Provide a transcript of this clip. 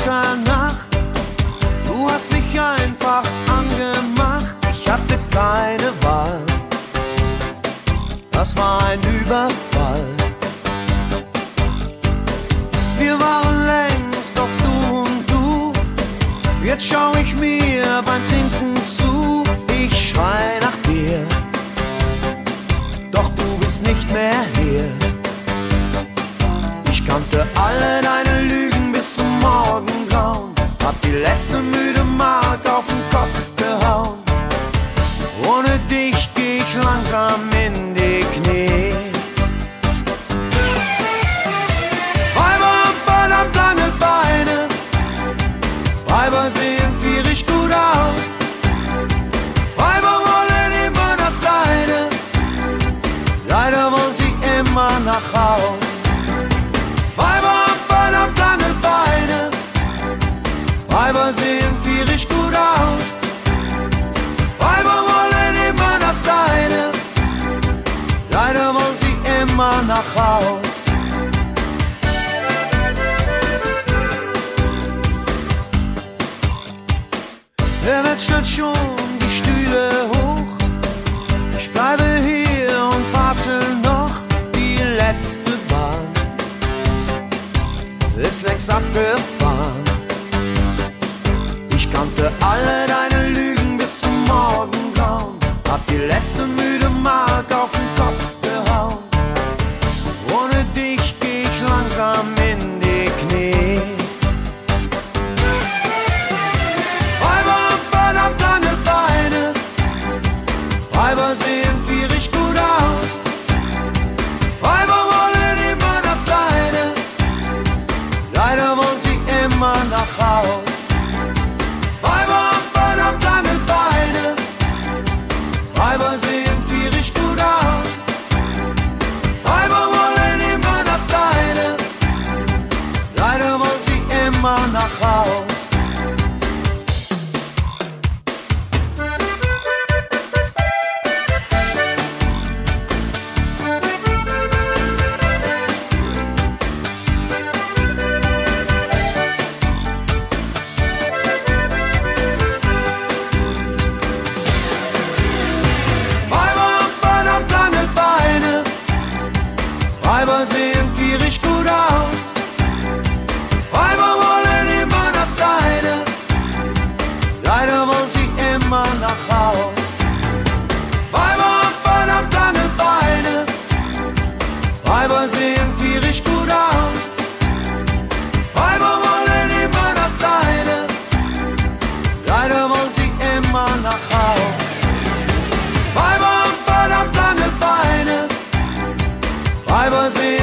Mitternacht. Du hast mich einfach angemacht, ich hatte keine Wahl. Das war ein Überfall. Wir waren längst auf Du und Du. Jetzt schau ich mir beim Trinken zu. Ich schrei nach dir. Doch du bist nicht mehr hier. Ich kannte alle die letzte müde Mark auf den Kopf gehauen. Ohne dich geh ich langsam in die Knie. Weiber haben verdammt lange Beine. Weiber sehen tierisch gut aus. Weiber wollen immer das Seine. Leider wollen sie immer nach Haus. Nach Haus. Wird stellt schon die Stühle hoch? Ich bleibe hier und warte noch die letzte Bahn. Ist längst abgefahren. Ich kannte alle deine Lügen bis zum Morgengrauen. Hab die letzte müde nach Haus. Weiber haben verdammt lange Beine. Weiber sehen tierisch gut aus. Weiber wollen immer das Seine. Leider wollen sie immer nach Haus. I was in